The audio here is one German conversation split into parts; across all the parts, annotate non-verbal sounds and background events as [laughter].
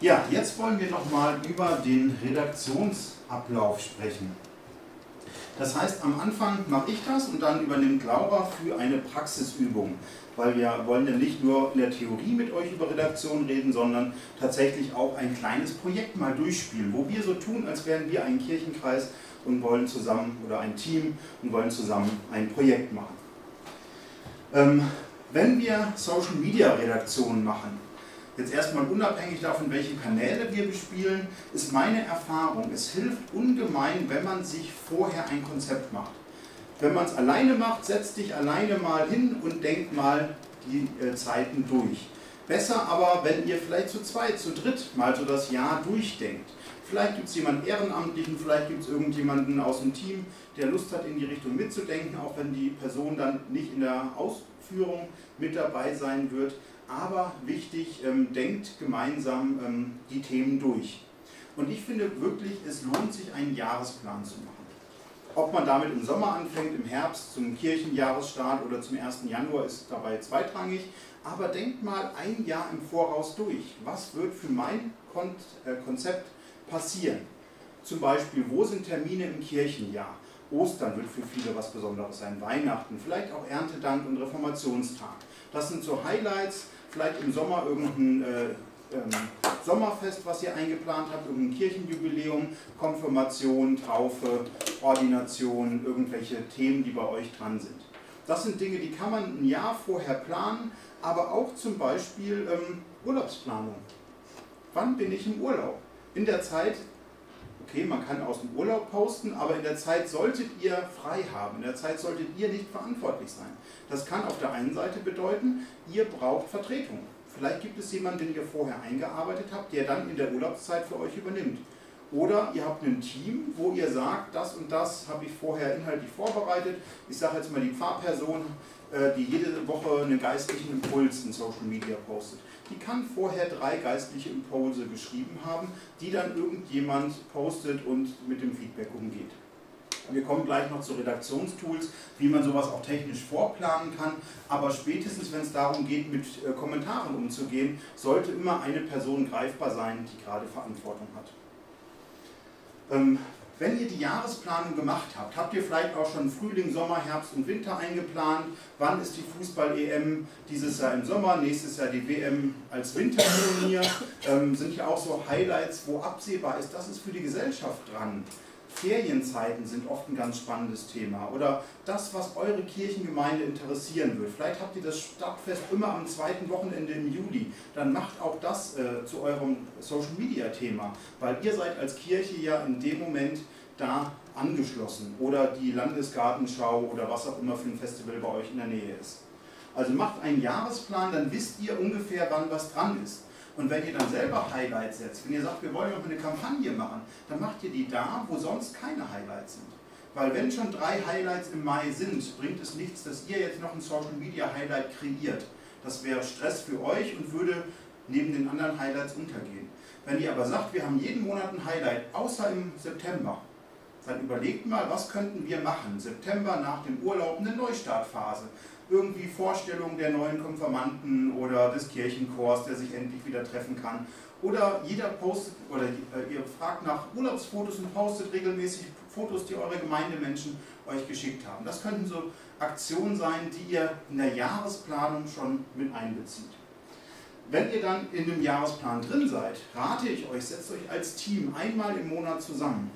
Ja, jetzt wollen wir nochmal über den Redaktionsablauf sprechen. Das heißt, am Anfang mache ich das und dann übernimmt Laura für eine Praxisübung, weil wir wollen ja nicht nur in der Theorie mit euch über Redaktion reden, sondern tatsächlich auch ein kleines Projekt mal durchspielen, wo wir so tun, als wären wir ein Kirchenkreis und wollen zusammen, oder ein Team und wollen zusammen ein Projekt machen. Ähm, wenn wir Social Media Redaktionen machen, jetzt erstmal unabhängig davon, welche Kanäle wir bespielen, ist meine Erfahrung, es hilft ungemein, wenn man sich vorher ein Konzept macht. Wenn man es alleine macht, setz dich alleine mal hin und denk mal die äh, Zeiten durch. Besser aber, wenn ihr vielleicht zu zweit, zu dritt mal so das Jahr durchdenkt. Vielleicht gibt es jemanden Ehrenamtlichen, vielleicht gibt es irgendjemanden aus dem Team, der Lust hat, in die Richtung mitzudenken, auch wenn die Person dann nicht in der Ausführung mit dabei sein wird. Aber wichtig, ähm, denkt gemeinsam ähm, die Themen durch. Und ich finde wirklich, es lohnt sich, einen Jahresplan zu machen. Ob man damit im Sommer anfängt, im Herbst zum Kirchenjahresstart oder zum 1. Januar ist dabei zweitrangig. Aber denkt mal ein Jahr im Voraus durch. Was wird für mein äh, Konzept passieren. Zum Beispiel, wo sind Termine im Kirchenjahr? Ostern wird für viele was Besonderes sein, Weihnachten, vielleicht auch Erntedank und Reformationstag. Das sind so Highlights, vielleicht im Sommer irgendein äh, ähm, Sommerfest, was ihr eingeplant habt, irgendein Kirchenjubiläum, Konfirmation, Taufe, Ordination, irgendwelche Themen, die bei euch dran sind. Das sind Dinge, die kann man ein Jahr vorher planen, aber auch zum Beispiel ähm, Urlaubsplanung. Wann bin ich im Urlaub? In der Zeit, okay, man kann aus dem Urlaub posten, aber in der Zeit solltet ihr frei haben, in der Zeit solltet ihr nicht verantwortlich sein. Das kann auf der einen Seite bedeuten, ihr braucht Vertretung. Vielleicht gibt es jemanden, den ihr vorher eingearbeitet habt, der dann in der Urlaubszeit für euch übernimmt. Oder ihr habt ein Team, wo ihr sagt, das und das habe ich vorher inhaltlich vorbereitet. Ich sage jetzt mal die Pfarrperson, äh, die jede Woche einen geistlichen Impuls in Social Media postet die kann vorher drei geistliche Impulse geschrieben haben, die dann irgendjemand postet und mit dem Feedback umgeht. Wir kommen gleich noch zu Redaktionstools, wie man sowas auch technisch vorplanen kann, aber spätestens, wenn es darum geht, mit äh, Kommentaren umzugehen, sollte immer eine Person greifbar sein, die gerade Verantwortung hat. Wenn ihr die Jahresplanung gemacht habt, habt ihr vielleicht auch schon Frühling, Sommer, Herbst und Winter eingeplant. Wann ist die Fußball-EM? Dieses Jahr im Sommer, nächstes Jahr die WM als Winterturnier. Ähm, sind ja auch so Highlights, wo absehbar ist, das ist für die Gesellschaft dran. Ferienzeiten sind oft ein ganz spannendes Thema oder das, was eure Kirchengemeinde interessieren wird. Vielleicht habt ihr das Stadtfest immer am zweiten Wochenende im Juli. Dann macht auch das äh, zu eurem Social-Media-Thema, weil ihr seid als Kirche ja in dem Moment da angeschlossen oder die Landesgartenschau oder was auch immer für ein Festival bei euch in der Nähe ist. Also macht einen Jahresplan, dann wisst ihr ungefähr, wann was dran ist. Und wenn ihr dann selber Highlights setzt, wenn ihr sagt, wir wollen noch eine Kampagne machen, dann macht ihr die da, wo sonst keine Highlights sind. Weil wenn schon drei Highlights im Mai sind, bringt es nichts, dass ihr jetzt noch ein Social Media Highlight kreiert. Das wäre Stress für euch und würde neben den anderen Highlights untergehen. Wenn ihr aber sagt, wir haben jeden Monat ein Highlight, außer im September, dann überlegt mal, was könnten wir machen? September nach dem Urlaub eine Neustartphase irgendwie Vorstellungen der neuen Konfirmanden oder des Kirchenchors, der sich endlich wieder treffen kann. Oder jeder postet, oder äh, ihr fragt nach Urlaubsfotos und postet regelmäßig Fotos, die eure Gemeindemenschen euch geschickt haben. Das könnten so Aktionen sein, die ihr in der Jahresplanung schon mit einbezieht. Wenn ihr dann in dem Jahresplan drin seid, rate ich euch, setzt euch als Team einmal im Monat zusammen.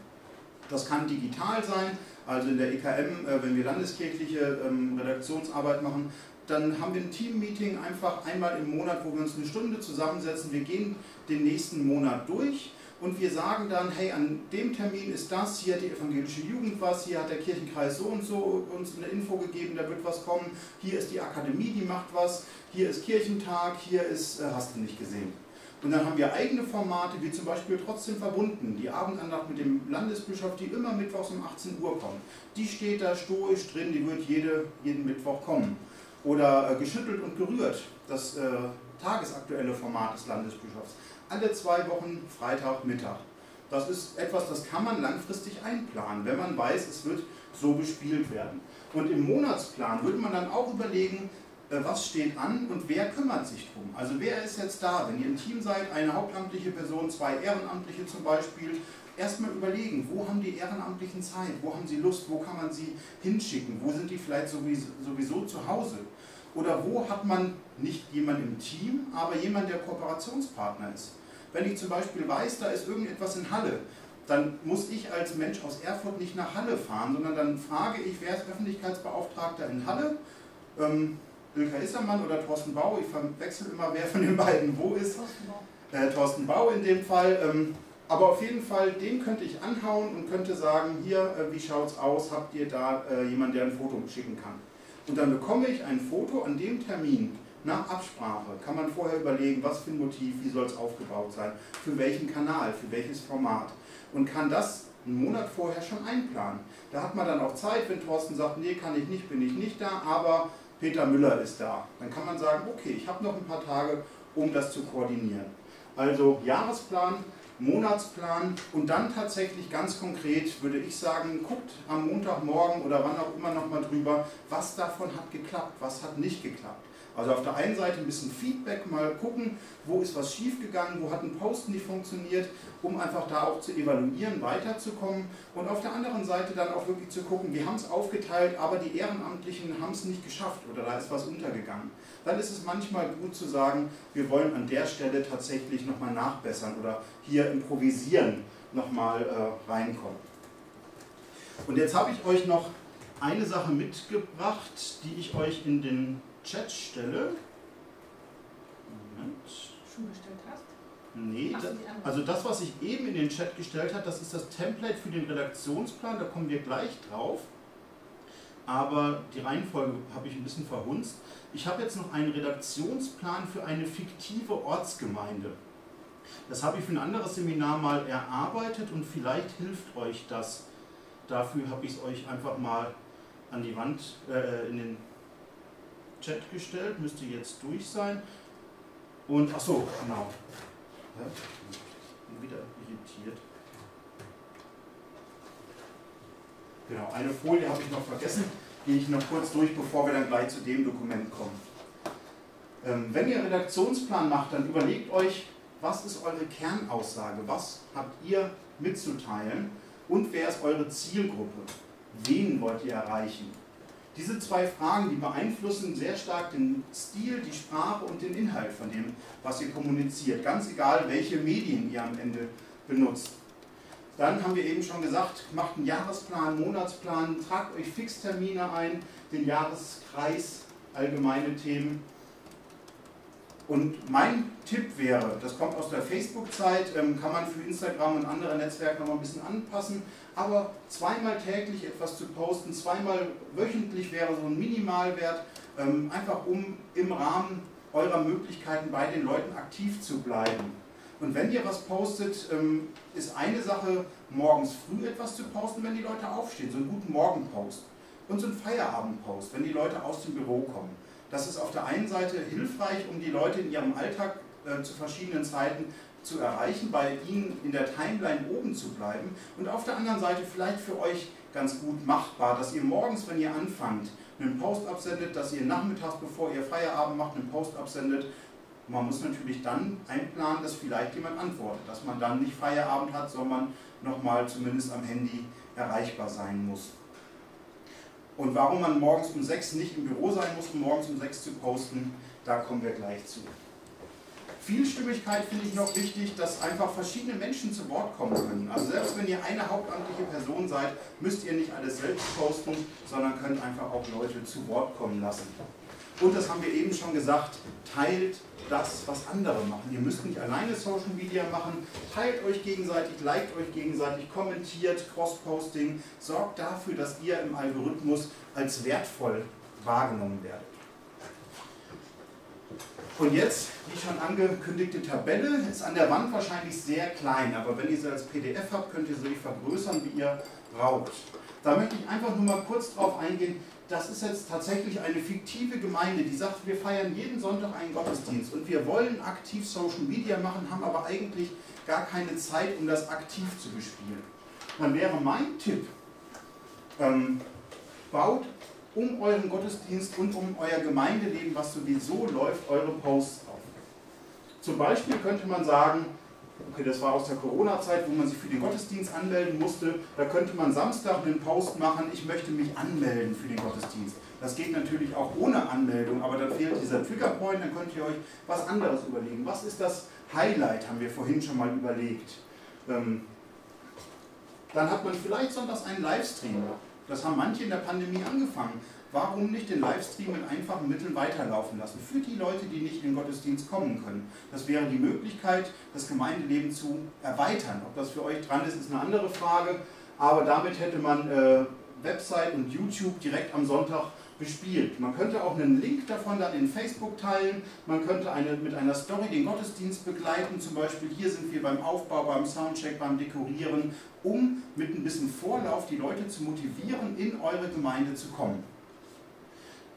Das kann digital sein, also in der EKM, äh, wenn wir landeskirchliche ähm, Redaktionsarbeit machen, dann haben wir ein Team-Meeting einfach einmal im Monat, wo wir uns eine Stunde zusammensetzen. Wir gehen den nächsten Monat durch und wir sagen dann, hey, an dem Termin ist das, hier hat die evangelische Jugend was, hier hat der Kirchenkreis so und so uns eine Info gegeben, da wird was kommen, hier ist die Akademie, die macht was, hier ist Kirchentag, hier ist, äh, hast du nicht gesehen. Und dann haben wir eigene Formate, wie zum Beispiel trotzdem verbunden, die Abendandacht mit dem Landesbischof, die immer mittwochs um 18 Uhr kommt. Die steht da stoisch drin, die wird jede, jeden Mittwoch kommen. Oder äh, geschüttelt und gerührt, das äh, tagesaktuelle Format des Landesbischofs. Alle zwei Wochen Freitag, Mittag. Das ist etwas, das kann man langfristig einplanen, wenn man weiß, es wird so bespielt werden. Und im Monatsplan würde man dann auch überlegen, was steht an und wer kümmert sich drum. Also wer ist jetzt da, wenn ihr ein Team seid, eine hauptamtliche Person, zwei Ehrenamtliche zum Beispiel, erstmal überlegen, wo haben die Ehrenamtlichen Zeit, wo haben sie Lust, wo kann man sie hinschicken, wo sind die vielleicht sowieso, sowieso zu Hause. Oder wo hat man nicht jemand im Team, aber jemand, der Kooperationspartner ist. Wenn ich zum Beispiel weiß, da ist irgendetwas in Halle, dann muss ich als Mensch aus Erfurt nicht nach Halle fahren, sondern dann frage ich, wer ist Öffentlichkeitsbeauftragter in Halle? Ähm, Ilka Issermann oder Thorsten Bau, ich verwechsel immer, wer von den beiden wo ist. Thorsten Bau, äh, Thorsten Bau in dem Fall. Ähm, aber auf jeden Fall, den könnte ich anhauen und könnte sagen, hier, äh, wie schaut es aus, habt ihr da äh, jemanden, der ein Foto schicken kann. Und dann bekomme ich ein Foto an dem Termin nach Absprache. Kann man vorher überlegen, was für ein Motiv, wie soll es aufgebaut sein, für welchen Kanal, für welches Format. Und kann das einen Monat vorher schon einplanen. Da hat man dann auch Zeit, wenn Thorsten sagt, nee, kann ich nicht, bin ich nicht da, aber Peter Müller ist da. Dann kann man sagen, okay, ich habe noch ein paar Tage, um das zu koordinieren. Also Jahresplan, Monatsplan und dann tatsächlich ganz konkret würde ich sagen, guckt am Montagmorgen oder wann auch immer nochmal drüber, was davon hat geklappt, was hat nicht geklappt. Also auf der einen Seite ein bisschen Feedback, mal gucken, wo ist was schiefgegangen, wo hat ein Post nicht funktioniert, um einfach da auch zu evaluieren, weiterzukommen. Und auf der anderen Seite dann auch wirklich zu gucken, wir haben es aufgeteilt, aber die Ehrenamtlichen haben es nicht geschafft oder da ist was untergegangen. Dann ist es manchmal gut zu sagen, wir wollen an der Stelle tatsächlich nochmal nachbessern oder hier improvisieren nochmal äh, reinkommen. Und jetzt habe ich euch noch eine Sache mitgebracht, die ich euch in den Chat stelle. Moment. Schon gestellt hast? Nee, das, also das, was ich eben in den Chat gestellt habe, das ist das Template für den Redaktionsplan, da kommen wir gleich drauf. Aber die Reihenfolge habe ich ein bisschen verhunzt. Ich habe jetzt noch einen Redaktionsplan für eine fiktive Ortsgemeinde. Das habe ich für ein anderes Seminar mal erarbeitet und vielleicht hilft euch das. Dafür habe ich es euch einfach mal an die Wand, äh, in den Chat gestellt, müsste jetzt durch sein. Und, ach so, genau. Ja, bin wieder irritiert. Genau, eine Folie habe ich noch vergessen, gehe ich noch kurz durch, bevor wir dann gleich zu dem Dokument kommen. Ähm, wenn ihr Redaktionsplan macht, dann überlegt euch, was ist eure Kernaussage, was habt ihr mitzuteilen und wer ist eure Zielgruppe, wen wollt ihr erreichen. Diese zwei Fragen, die beeinflussen sehr stark den Stil, die Sprache und den Inhalt von dem, was ihr kommuniziert. Ganz egal, welche Medien ihr am Ende benutzt. Dann haben wir eben schon gesagt, macht einen Jahresplan, Monatsplan, tragt euch Fixtermine ein, den Jahreskreis, allgemeine Themen und mein Tipp wäre, das kommt aus der Facebook-Zeit, ähm, kann man für Instagram und andere Netzwerke noch mal ein bisschen anpassen, aber zweimal täglich etwas zu posten, zweimal wöchentlich wäre so ein Minimalwert, ähm, einfach um im Rahmen eurer Möglichkeiten bei den Leuten aktiv zu bleiben. Und wenn ihr was postet, ähm, ist eine Sache, morgens früh etwas zu posten, wenn die Leute aufstehen, so einen guten Morgenpost. Und so einen Feierabendpost, wenn die Leute aus dem Büro kommen. Das ist auf der einen Seite hilfreich, um die Leute in ihrem Alltag äh, zu verschiedenen Zeiten zu erreichen, bei ihnen in der Timeline oben zu bleiben und auf der anderen Seite vielleicht für euch ganz gut machbar, dass ihr morgens, wenn ihr anfangt, einen Post absendet, dass ihr nachmittags, bevor ihr Feierabend macht, einen Post absendet. Man muss natürlich dann einplanen, dass vielleicht jemand antwortet, dass man dann nicht Feierabend hat, sondern nochmal zumindest am Handy erreichbar sein muss. Und warum man morgens um 6 nicht im Büro sein muss, um morgens um 6 zu posten, da kommen wir gleich zu. Vielstimmigkeit finde ich noch wichtig, dass einfach verschiedene Menschen zu Wort kommen können. Also selbst wenn ihr eine hauptamtliche Person seid, müsst ihr nicht alles selbst posten, sondern könnt einfach auch Leute zu Wort kommen lassen. Und das haben wir eben schon gesagt, teilt das, was andere machen. Ihr müsst nicht alleine Social Media machen, teilt euch gegenseitig, liked euch gegenseitig, kommentiert, Cross-Posting, sorgt dafür, dass ihr im Algorithmus als wertvoll wahrgenommen werdet. Und jetzt, die schon angekündigte Tabelle, ist an der Wand wahrscheinlich sehr klein, aber wenn ihr sie als PDF habt, könnt ihr sie vergrößern, wie ihr braucht. Da möchte ich einfach nur mal kurz drauf eingehen, das ist jetzt tatsächlich eine fiktive Gemeinde, die sagt, wir feiern jeden Sonntag einen Gottesdienst und wir wollen aktiv Social Media machen, haben aber eigentlich gar keine Zeit, um das aktiv zu bespielen. Dann wäre mein Tipp, ähm, baut um euren Gottesdienst und um euer Gemeindeleben, was sowieso läuft, eure Posts auf. Zum Beispiel könnte man sagen, okay, das war aus der Corona-Zeit, wo man sich für den Gottesdienst anmelden musste, da könnte man Samstag einen Post machen, ich möchte mich anmelden für den Gottesdienst. Das geht natürlich auch ohne Anmeldung, aber dann fehlt dieser Triggerpoint, dann könnt ihr euch was anderes überlegen. Was ist das Highlight, haben wir vorhin schon mal überlegt. Ähm, dann hat man vielleicht sonntags einen Livestream. Das haben manche in der Pandemie angefangen. Warum nicht den Livestream mit einfachen Mitteln weiterlaufen lassen? Für die Leute, die nicht in den Gottesdienst kommen können. Das wäre die Möglichkeit, das Gemeindeleben zu erweitern. Ob das für euch dran ist, ist eine andere Frage. Aber damit hätte man äh, Website und YouTube direkt am Sonntag bespielt. Man könnte auch einen Link davon dann in Facebook teilen, man könnte eine, mit einer Story den Gottesdienst begleiten, zum Beispiel hier sind wir beim Aufbau, beim Soundcheck, beim Dekorieren, um mit ein bisschen Vorlauf die Leute zu motivieren, in eure Gemeinde zu kommen.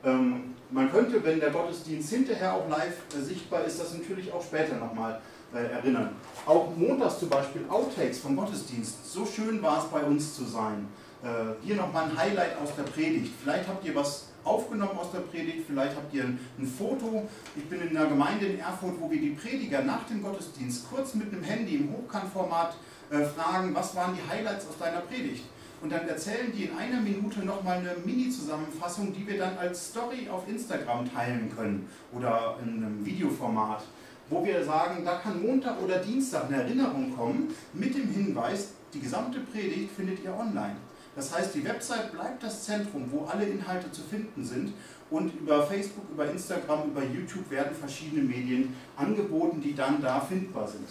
Ähm, man könnte, wenn der Gottesdienst hinterher auch live äh, sichtbar ist, das natürlich auch später nochmal äh, erinnern. Auch montags zum Beispiel Outtakes vom Gottesdienst. So schön war es bei uns zu sein. Äh, hier nochmal ein Highlight aus der Predigt. Vielleicht habt ihr was aufgenommen aus der Predigt, vielleicht habt ihr ein, ein, Foto. Ich bin in einer Gemeinde in Erfurt, wo wir die Prediger nach dem Gottesdienst kurz mit einem Handy im Hochkantformat äh, fragen, was waren die Highlights aus deiner Predigt? Und dann erzählen die in einer Minute nochmal eine Mini-Zusammenfassung, die wir dann als Story auf Instagram teilen können oder in einem Videoformat, wo wir sagen, da kann Montag oder Dienstag eine Erinnerung kommen mit dem Hinweis, die gesamte Predigt findet ihr online. Das heißt, die Website bleibt das Zentrum, wo alle Inhalte zu finden sind und über Facebook, über Instagram, über YouTube werden verschiedene Medien angeboten, die dann da findbar sind.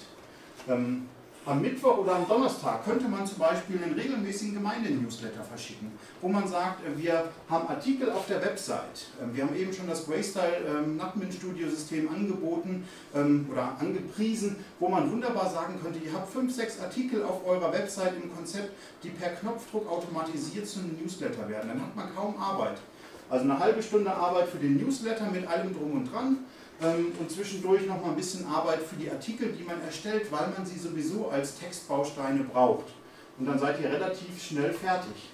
Ähm, am Mittwoch oder am Donnerstag könnte man zum Beispiel einen regelmäßigen Gemeindenewsletter verschicken, wo man sagt, äh, wir haben Artikel auf der Website. Ähm, wir haben eben schon das Graystyle ähm, Nutman Studio System angeboten ähm, oder angepriesen, wo man wunderbar sagen könnte, ihr habt fünf, sechs Artikel auf eurer Website im Konzept, die per Knopfdruck automatisiert zu einem Newsletter werden. Dann hat man kaum Arbeit. Also eine halbe Stunde Arbeit für den Newsletter mit allem drum und dran und zwischendurch noch mal ein bisschen Arbeit für die Artikel, die man erstellt, weil man sie sowieso als Textbausteine braucht. Und dann seid ihr relativ schnell fertig.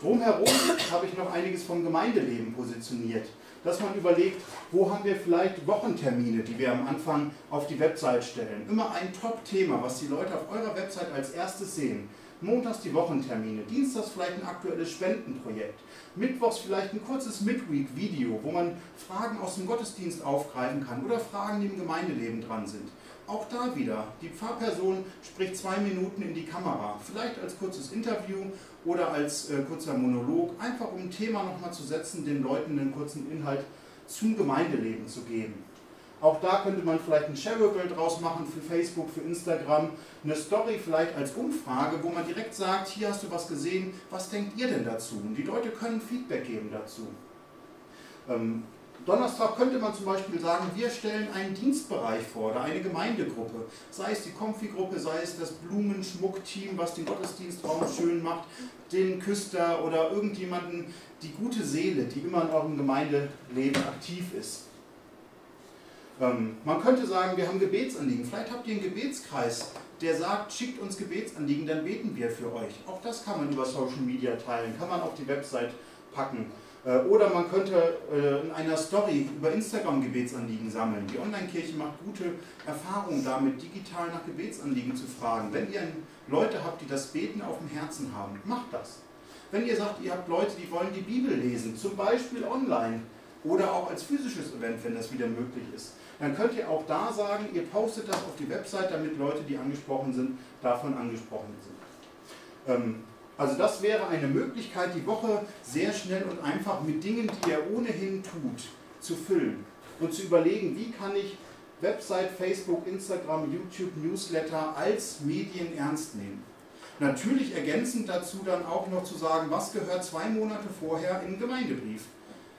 Drumherum [coughs] habe ich noch einiges vom Gemeindeleben positioniert. Dass man überlegt, wo haben wir vielleicht Wochentermine, die wir am Anfang auf die Website stellen. Immer ein Top-Thema, was die Leute auf eurer Website als erstes sehen. Montags die Wochentermine, Dienstags vielleicht ein aktuelles Spendenprojekt, Mittwochs vielleicht ein kurzes Midweek-Video, wo man Fragen aus dem Gottesdienst aufgreifen kann oder Fragen, die im Gemeindeleben dran sind. Auch da wieder, die Pfarrperson spricht zwei Minuten in die Kamera, vielleicht als kurzes Interview oder als äh, kurzer Monolog, einfach um ein Thema nochmal zu setzen, den Leuten einen kurzen Inhalt zum Gemeindeleben zu geben. Auch da könnte man vielleicht ein Shareable draus machen für Facebook, für Instagram. Eine Story vielleicht als Umfrage, wo man direkt sagt, hier hast du was gesehen, was denkt ihr denn dazu? Und die Leute können Feedback geben dazu. Ähm, Donnerstag könnte man zum Beispiel sagen, wir stellen einen Dienstbereich vor oder eine Gemeindegruppe. Sei es die Konfi-Gruppe, sei es das Blumenschmuckteam, was den Gottesdienstraum schön macht, den Küster oder irgendjemanden, die gute Seele, die immer in eurem Gemeindeleben aktiv ist. Ähm, man könnte sagen, wir haben Gebetsanliegen. Vielleicht habt ihr einen Gebetskreis, der sagt, schickt uns Gebetsanliegen, dann beten wir für euch. Auch das kann man über Social Media teilen, kann man auf die Website packen. Äh, oder man könnte äh, in einer Story über Instagram Gebetsanliegen sammeln. Die Online-Kirche macht gute Erfahrungen damit, digital nach Gebetsanliegen zu fragen. Wenn ihr Leute habt, die das Beten auf dem Herzen haben, macht das. Wenn ihr sagt, ihr habt Leute, die wollen die Bibel lesen, zum Beispiel online oder auch als physisches Event, wenn das wieder möglich ist, dann könnt ihr auch da sagen, ihr postet das auf die Website, damit Leute, die angesprochen sind, davon angesprochen sind. Ähm, also das wäre eine Möglichkeit, die Woche sehr schnell und einfach mit Dingen, die ihr ohnehin tut, zu füllen und zu überlegen, wie kann ich Website, Facebook, Instagram, YouTube, Newsletter als Medien ernst nehmen. Natürlich ergänzend dazu dann auch noch zu sagen, was gehört zwei Monate vorher den Gemeindebrief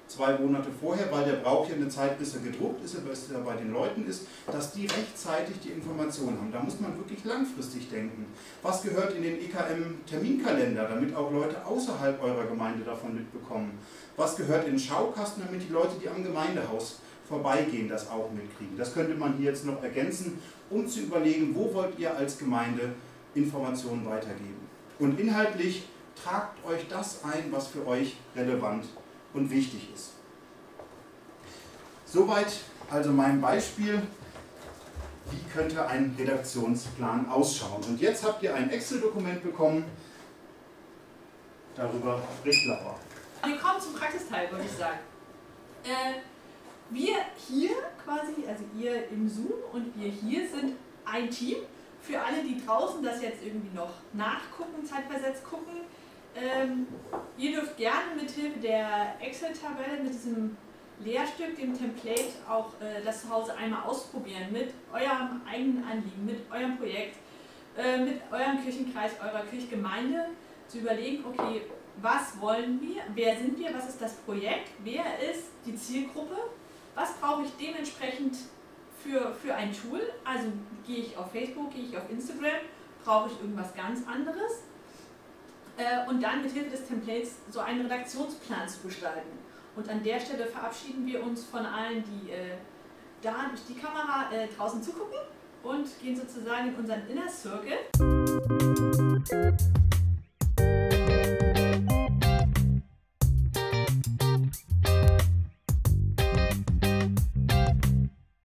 zwei Monate vorher, weil der braucht ja eine Zeit, bis er gedruckt ist, bis er bei den Leuten ist, dass die rechtzeitig die Informationen haben. Da muss man wirklich langfristig denken. Was gehört in den EKM-Terminkalender, damit auch Leute außerhalb eurer Gemeinde davon mitbekommen? Was gehört in den Schaukasten, damit die Leute, die am Gemeindehaus vorbeigehen, das auch mitkriegen? Das könnte man hier jetzt noch ergänzen, um zu überlegen, wo wollt ihr als Gemeinde Informationen weitergeben. Und inhaltlich tragt euch das ein, was für euch relevant ist und wichtig ist. Soweit also mein Beispiel, wie könnte ein Redaktionsplan ausschauen. Und jetzt habt ihr ein Excel-Dokument bekommen, darüber spricht Laura. Wir kommen zum Praxisteil, würde ich sagen. Äh, wir hier quasi, also ihr im Zoom und wir hier sind ein Team. Für alle, die draußen das jetzt irgendwie noch nachgucken, zeitversetzt gucken, ähm, ihr dürft gerne mit Hilfe der Excel-Tabelle mit diesem Lehrstück, dem Template, auch äh, das zu Hause einmal ausprobieren mit eurem eigenen Anliegen, mit eurem Projekt, äh, mit eurem Kirchenkreis, eurer Kirchgemeinde zu überlegen, okay, was wollen wir, wer sind wir, was ist das Projekt, wer ist die Zielgruppe, was brauche ich dementsprechend für, für ein Tool, also gehe ich auf Facebook, gehe ich auf Instagram, brauche ich irgendwas ganz anderes äh, und dann mit Hilfe des Templates so einen Redaktionsplan zu gestalten. Und an der Stelle verabschieden wir uns von allen, die äh, da durch die Kamera äh, draußen zugucken und gehen sozusagen in unseren Inner Circle.